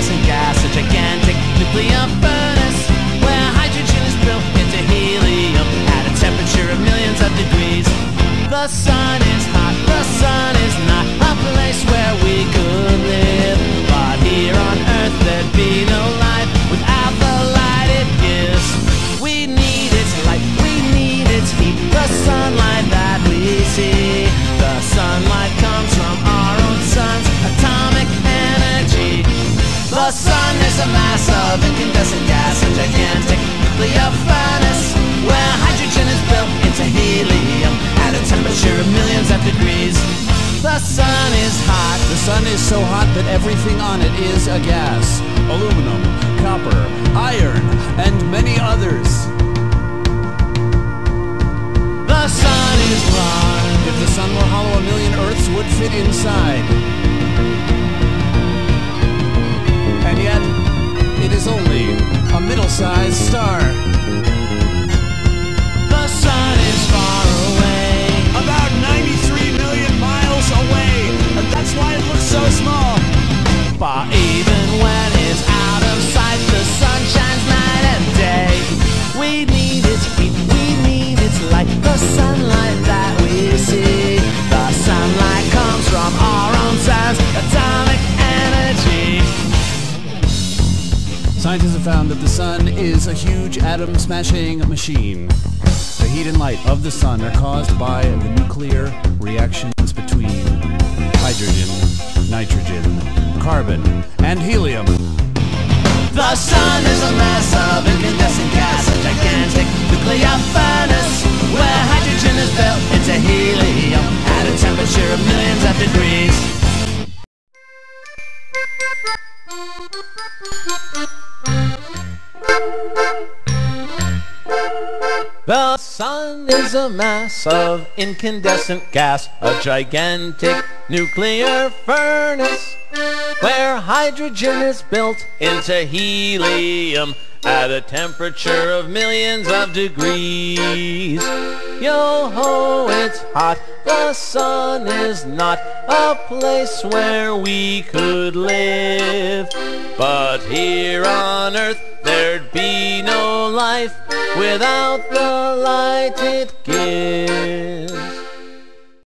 And gas, a gigantic nuclear furnace where hydrogen is built into helium at a temperature of millions of degrees. The sun of incandescent gas, a gigantic nuclear furnace where hydrogen is built into helium at a temperature of millions of degrees. The sun is hot. The sun is so hot that everything on it is a gas. Aluminum, copper, iron, and many others. The sun is large. If the sun were hollow, a million Earths would fit inside. Middle-sized star. Scientists have found that the sun is a huge atom-smashing machine. The heat and light of the sun are caused by the nuclear reactions between hydrogen, nitrogen, carbon, and helium. The sun is a mass of incandescent gas, a gigantic nuclear furnace where hydrogen is built into helium at a temperature of millions of degrees. The sun is a mass of incandescent gas, a gigantic nuclear furnace where hydrogen is built into helium at a temperature of millions of degrees. Yo ho, it's hot. The sun is not a place where we could live. But here on earth there'd be no life without the light it gives.